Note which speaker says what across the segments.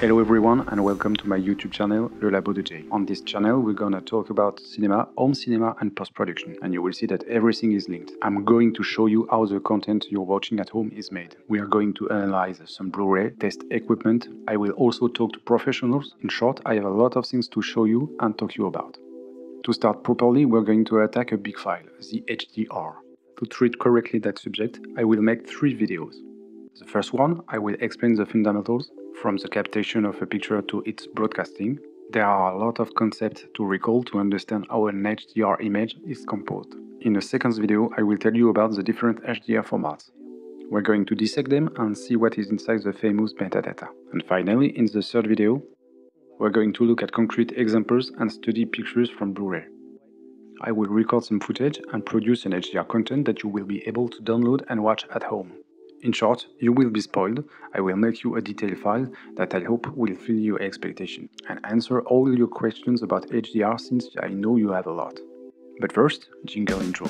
Speaker 1: Hello everyone and welcome to my YouTube channel Le Labo de Jay. On this channel we're gonna talk about cinema, home cinema and post-production and you will see that everything is linked. I'm going to show you how the content you're watching at home is made. We are going to analyze some Blu-ray, test equipment, I will also talk to professionals. In short, I have a lot of things to show you and talk you about. To start properly, we're going to attack a big file, the HDR. To treat correctly that subject, I will make three videos. The first one, I will explain the fundamentals, from the captation of a picture to its broadcasting, there are a lot of concepts to recall to understand how an HDR image is composed. In the second video, I will tell you about the different HDR formats. We're going to dissect them and see what is inside the famous metadata. And finally, in the third video, we're going to look at concrete examples and study pictures from Blu-ray. I will record some footage and produce an HDR content that you will be able to download and watch at home. In short, you will be spoiled, I will make you a detailed file that I hope will fill your expectation and answer all your questions about HDR since I know you have a lot. But first, jingle intro.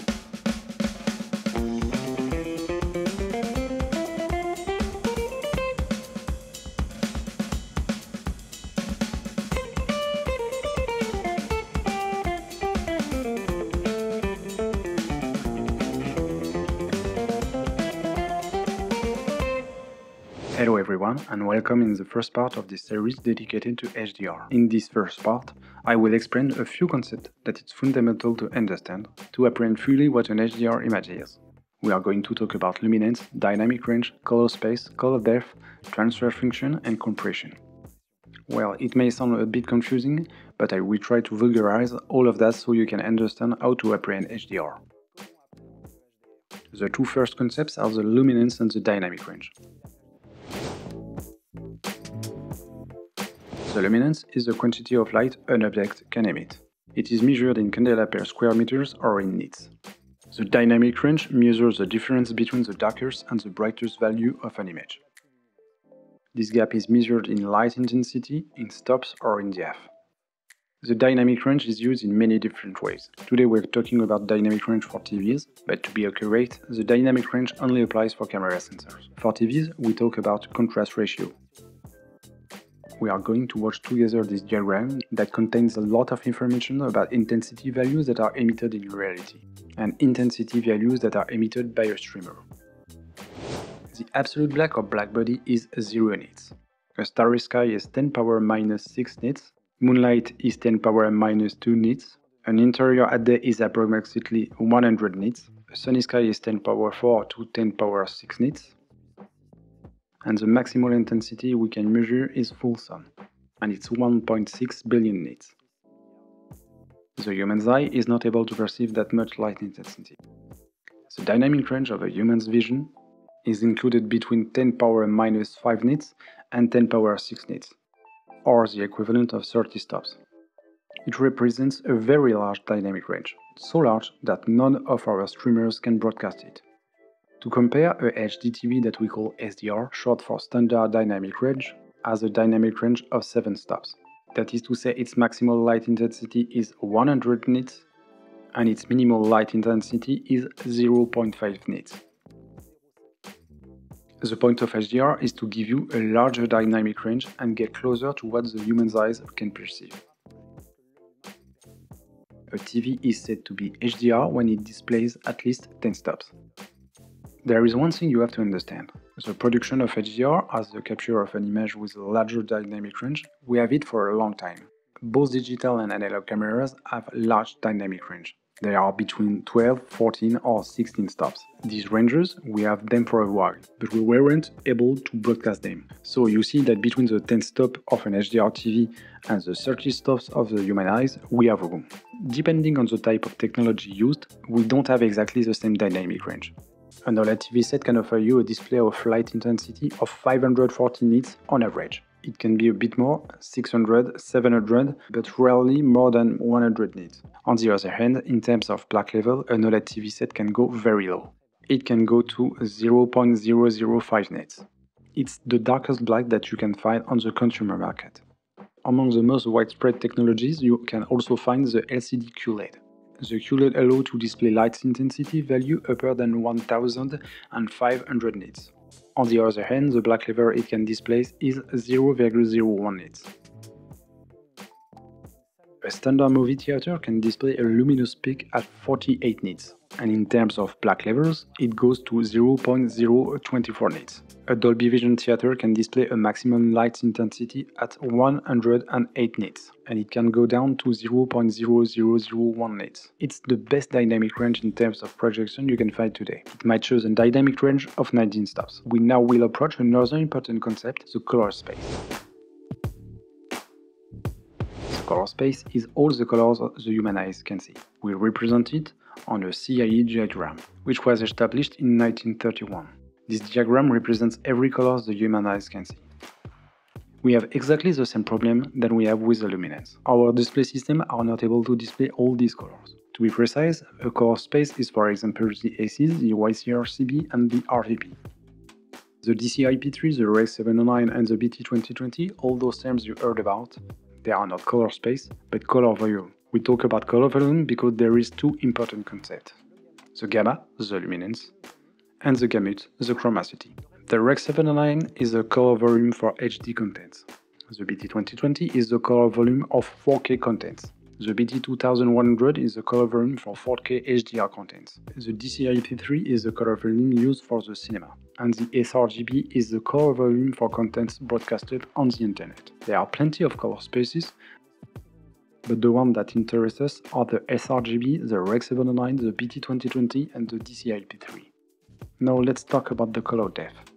Speaker 1: Hello everyone and welcome in the first part of this series dedicated to HDR. In this first part, I will explain a few concepts that it's fundamental to understand to apprehend fully what an HDR image is. We are going to talk about luminance, dynamic range, color space, color depth, transfer function and compression. Well, it may sound a bit confusing, but I will try to vulgarize all of that so you can understand how to apprehend HDR. The two first concepts are the luminance and the dynamic range. The luminance is the quantity of light an object can emit. It is measured in candela per square meters or in nits. The dynamic range measures the difference between the darkest and the brightest value of an image. This gap is measured in light intensity, in stops or in dB. The dynamic range is used in many different ways. Today we're talking about dynamic range for TVs, but to be accurate, the dynamic range only applies for camera sensors. For TVs, we talk about contrast ratio, we are going to watch together this diagram that contains a lot of information about intensity values that are emitted in reality, and intensity values that are emitted by a streamer. The absolute black or black body is 0 nits. A starry sky is 10 power minus 6 nits, moonlight is 10 power minus 2 nits, an interior at day is approximately 100 nits, a sunny sky is 10 power 4 to 10 power 6 nits, and the maximal intensity we can measure is full sun, and it's 1.6 billion nits. The human's eye is not able to perceive that much light intensity. The dynamic range of a human's vision is included between 10 power minus 5 nits and 10 power 6 nits, or the equivalent of 30 stops. It represents a very large dynamic range, so large that none of our streamers can broadcast it. To compare, a HDTV that we call SDR, short for Standard Dynamic Range, has a dynamic range of 7 stops. That is to say its maximal light intensity is 100 nits and its minimal light intensity is 0.5 nits. The point of HDR is to give you a larger dynamic range and get closer to what the human's eyes can perceive. A TV is said to be HDR when it displays at least 10 stops. There is one thing you have to understand. The production of HDR as the capture of an image with a larger dynamic range, we have it for a long time. Both digital and analog cameras have large dynamic range. They are between 12, 14 or 16 stops. These ranges, we have them for a while, but we weren't able to broadcast them. So you see that between the 10 stop of an HDR TV and the 30 stops of the human eyes, we have room. Depending on the type of technology used, we don't have exactly the same dynamic range. An OLED TV set can offer you a display of light intensity of 540 nits on average. It can be a bit more, 600, 700, but rarely more than 100 nits. On the other hand, in terms of black level, an OLED TV set can go very low. It can go to 0.005 nits. It's the darkest black that you can find on the consumer market. Among the most widespread technologies, you can also find the LCD QLED. The QLED allows to display light intensity value upper than 1500 nits. On the other hand, the black level it can display is 0,01 nits. A standard movie theater can display a luminous peak at 48 nits, and in terms of black levels, it goes to 0.024 nits. A Dolby Vision theater can display a maximum light intensity at 108 nits, and it can go down to 0.0001 nits. It's the best dynamic range in terms of projection you can find today. It might show a dynamic range of 19 stops. We now will approach another important concept, the color space color space is all the colors the human eyes can see. We represent it on a CIE diagram, which was established in 1931. This diagram represents every color the human eyes can see. We have exactly the same problem that we have with the luminance. Our display system are not able to display all these colors. To be precise, a color space is for example the ACES, the YCRCB and the RGB. The DCI-P3, the Rec 709 and the BT2020, all those terms you heard about, they are not color space, but color volume. We talk about color volume because there is two important concepts. The gamma, the luminance, and the gamut, the chromacity. The Rec 709 is the color volume for HD contents. The BT2020 is the color volume of 4K contents. The BT2100 is the color volume for 4K HDR contents. The DCI-P3 is the color volume used for the cinema. And the sRGB is the color volume for contents broadcasted on the internet. There are plenty of color spaces, but the ones that interest us are the sRGB, the Rec 709, the BT2020 and the DCI-P3. Now let's talk about the color depth.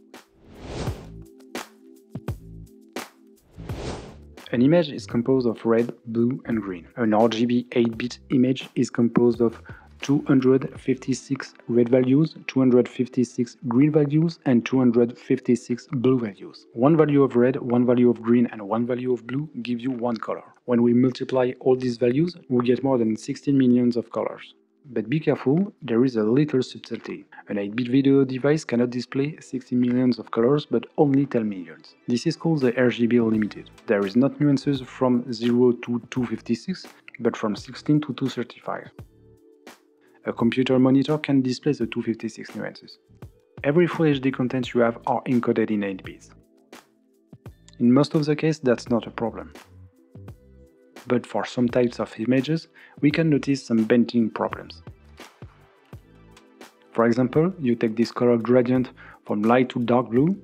Speaker 1: An image is composed of red, blue and green. An RGB 8-bit image is composed of 256 red values, 256 green values and 256 blue values. One value of red, one value of green and one value of blue give you one color. When we multiply all these values, we get more than 16 millions of colors. But be careful, there is a little subtlety. An 8-bit video device cannot display 60 millions of colors, but only 10 millions. This is called the RGB limited. There is not nuances from 0 to 256, but from 16 to 235. A computer monitor can display the 256 nuances. Every Full HD content you have are encoded in 8 bits. In most of the case, that's not a problem but for some types of images, we can notice some bending problems. For example, you take this color gradient from light to dark blue,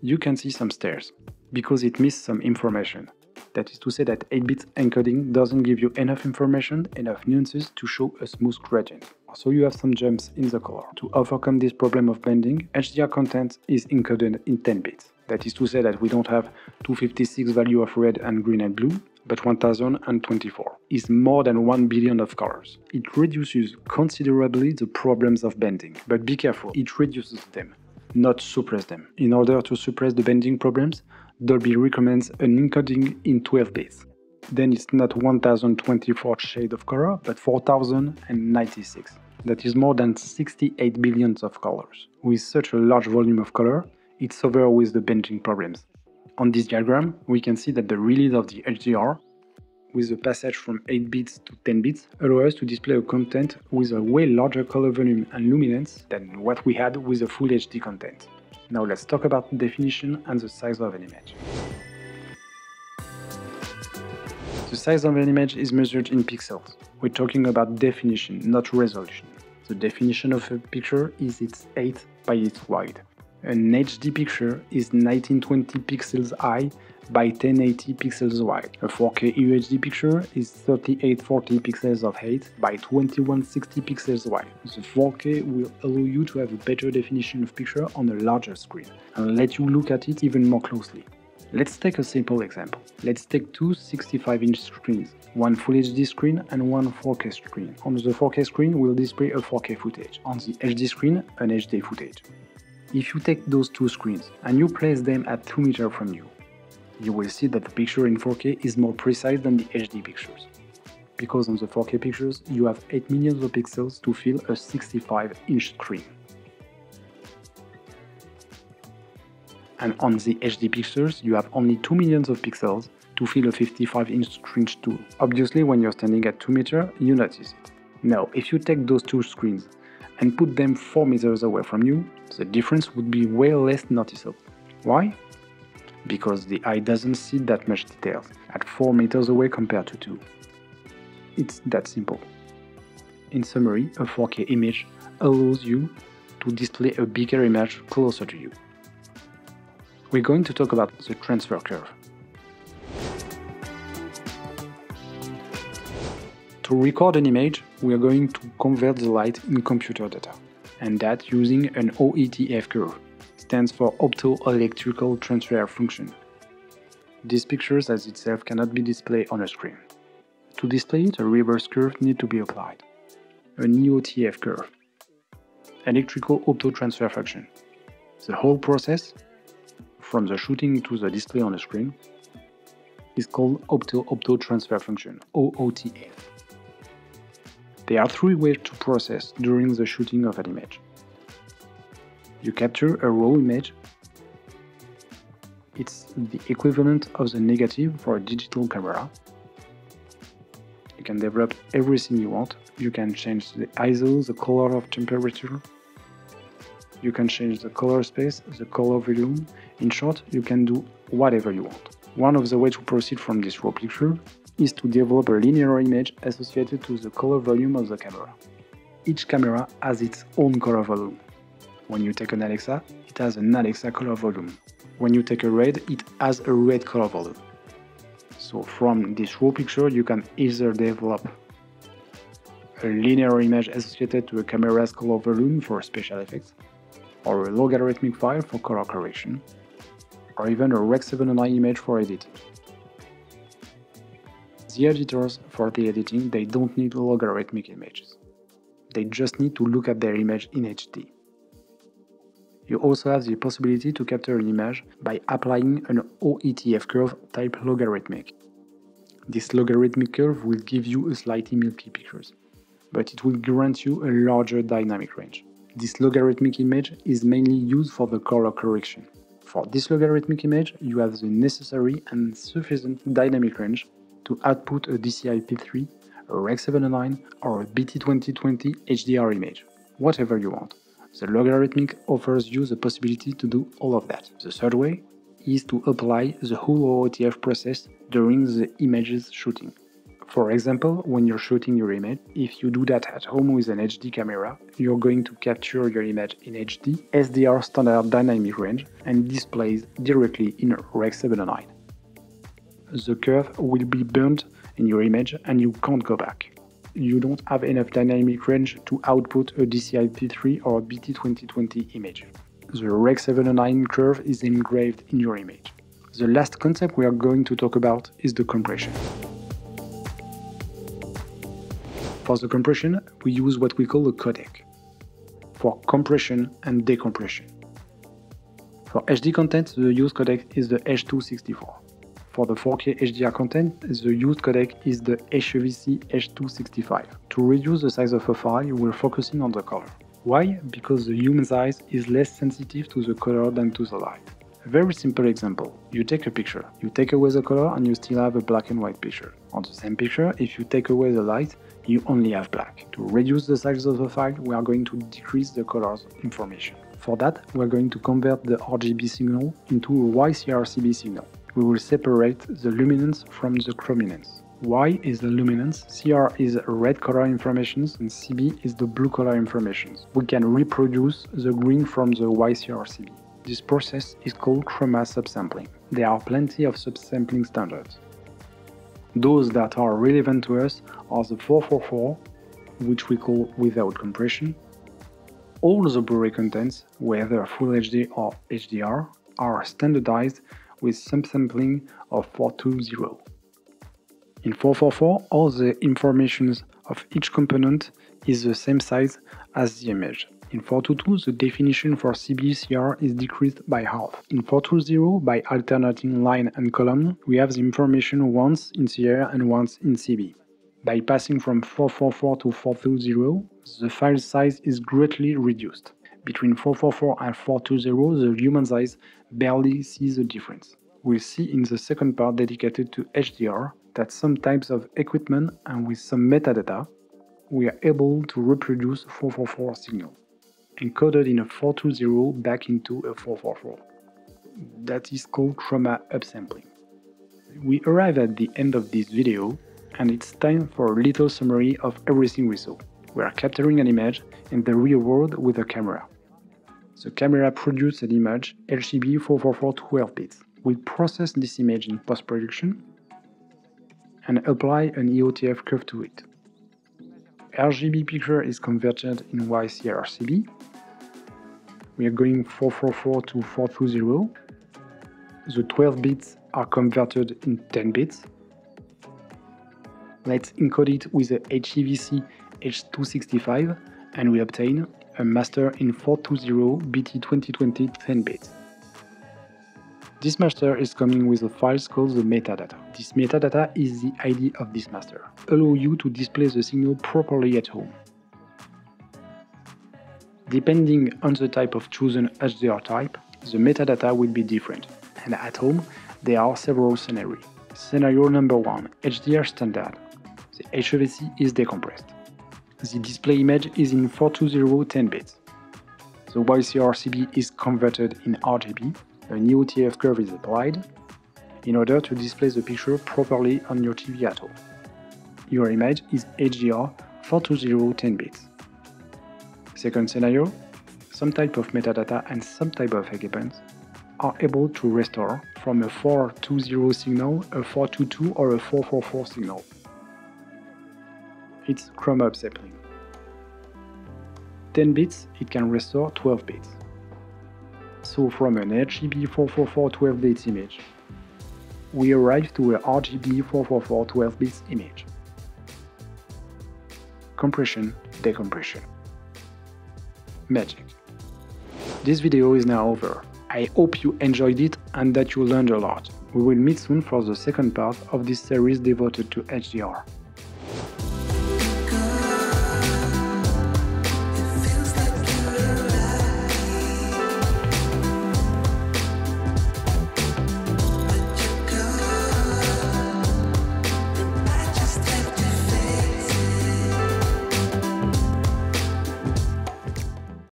Speaker 1: you can see some stairs, because it missed some information. That is to say that 8-bit encoding doesn't give you enough information, enough nuances to show a smooth gradient. So you have some jumps in the color. To overcome this problem of bending, HDR content is encoded in 10 bits. That is to say that we don't have 256 value of red and green and blue, but 1024 is more than 1 billion of colors. It reduces considerably the problems of bending, but be careful, it reduces them, not suppress them. In order to suppress the bending problems, Dolby recommends an encoding in 12 bits. Then it's not 1024 shade of color, but 4096. That is more than 68 billions of colors. With such a large volume of color, it's over with the bending problems. On this diagram, we can see that the release of the HDR, with the passage from 8 bits to 10 bits, allows us to display a content with a way larger color volume and luminance than what we had with the full HD content. Now let's talk about definition and the size of an image. The size of an image is measured in pixels. We're talking about definition, not resolution. The definition of a picture is its height by its wide. An HD picture is 1920 pixels high by 1080 pixels wide. A 4K UHD picture is 3840 pixels of height by 2160 pixels wide. The 4K will allow you to have a better definition of picture on a larger screen and let you look at it even more closely. Let's take a simple example. Let's take two 65-inch screens, one Full HD screen and one 4K screen. On the 4K screen, we'll display a 4K footage. On the HD screen, an HD footage. If you take those two screens and you place them at 2 meters from you, you will see that the picture in 4K is more precise than the HD pictures. Because on the 4K pictures, you have 8 millions of pixels to fill a 65-inch screen. And on the HD pictures, you have only 2 millions of pixels to fill a 55-inch screen too. Obviously, when you're standing at 2 meters, you notice it. Now, if you take those two screens and put them 4 meters away from you, the difference would be way less noticeable. Why? Because the eye doesn't see that much detail at 4 meters away compared to 2. It's that simple. In summary, a 4K image allows you to display a bigger image closer to you. We're going to talk about the transfer curve. To record an image, we are going to convert the light in computer data, and that using an OETF curve, stands for Optoelectrical Transfer Function. These pictures as itself cannot be displayed on a screen. To display it, a reverse curve need to be applied, an EOTF curve, Electrical Opto Transfer Function. The whole process, from the shooting to the display on the screen, is called Opto Opto Transfer Function, OOTF. There are three ways to process during the shooting of an image. You capture a raw image. It's the equivalent of the negative for a digital camera. You can develop everything you want. You can change the ISO, the color of temperature. You can change the color space, the color volume. In short, you can do whatever you want. One of the ways to proceed from this raw picture is to develop a linear image associated to the color volume of the camera. Each camera has its own color volume. When you take an Alexa, it has an Alexa color volume. When you take a RED, it has a RED color volume. So from this raw picture, you can either develop a linear image associated to a camera's color volume for special effects, or a logarithmic file for color correction, or even a Rec 709 image for editing. The editors, for the editing, they don't need logarithmic images. They just need to look at their image in HD. You also have the possibility to capture an image by applying an OETF curve type logarithmic. This logarithmic curve will give you a slightly milky pictures, but it will grant you a larger dynamic range. This logarithmic image is mainly used for the color correction. For this logarithmic image, you have the necessary and sufficient dynamic range to output a DCI-P3, a Rec 709 or a BT2020 HDR image, whatever you want. The logarithmic offers you the possibility to do all of that. The third way is to apply the whole OOTF process during the image's shooting. For example, when you're shooting your image, if you do that at home with an HD camera, you're going to capture your image in HD, SDR standard dynamic range, and displays directly in Rec 709 the curve will be burned in your image and you can't go back. You don't have enough dynamic range to output a DCI P3 or a BT2020 image. The Rec 709 curve is engraved in your image. The last concept we are going to talk about is the compression. For the compression, we use what we call a codec for compression and decompression. For HD content, the used codec is the H264. For the 4K HDR content, the used codec is the HEVC H265. To reduce the size of a file, we're focusing on the color. Why? Because the human's eyes is less sensitive to the color than to the light. A very simple example. You take a picture, you take away the color and you still have a black and white picture. On the same picture, if you take away the light, you only have black. To reduce the size of the file, we are going to decrease the colors information. For that, we are going to convert the RGB signal into a YCRCB signal we will separate the luminance from the chrominance. Y is the luminance, CR is red color information, and CB is the blue color information. We can reproduce the green from the YCR-CB. This process is called chroma subsampling. There are plenty of subsampling standards. Those that are relevant to us are the 444, which we call without compression. All the Blu-ray contents, whether Full HD or HDR, are standardized with subsampling of 420. In 444, all the information of each component is the same size as the image. In 422, the definition for CBCR is decreased by half. In 420, by alternating line and column, we have the information once in CR and once in CB. By passing from 444 to 420, the file size is greatly reduced. Between 444 and 420, the human's eyes barely sees the difference. We'll see in the second part dedicated to HDR that some types of equipment and with some metadata we are able to reproduce 444 signal, encoded in a 420 back into a 444. That is called chroma upsampling. We arrive at the end of this video, and it's time for a little summary of everything we saw. We are capturing an image in the real world with a camera. The camera produces an image RGB 444 12 bits. We process this image in post-production and apply an EOTF curve to it. RGB picture is converted in YCRCB. We are going 444 to 420. The 12 bits are converted in 10 bits. Let's encode it with a HEVC H265 and we obtain a master in 420 BT2020 10-bit. This master is coming with a file called the metadata. This metadata is the ID of this master, allow you to display the signal properly at home. Depending on the type of chosen HDR type, the metadata will be different, and at home there are several scenarios. Scenario number 1, HDR standard. The HEVC is decompressed. The display image is in 420 10 bits. The YCRCB is converted in RGB, an EOTF curve is applied, in order to display the picture properly on your TV at home. Your image is HDR 420 10 bits. Second scenario, some type of metadata and some type of equipment are able to restore from a 420 signal a 422 or a 444 signal it's chroma upsampling. 10 bits, it can restore 12 bits. So from an RGB 444 12 bits image, we arrive to a RGB 444 12 bits image. Compression, decompression. Magic. This video is now over. I hope you enjoyed it and that you learned a lot. We will meet soon for the second part of this series devoted to HDR.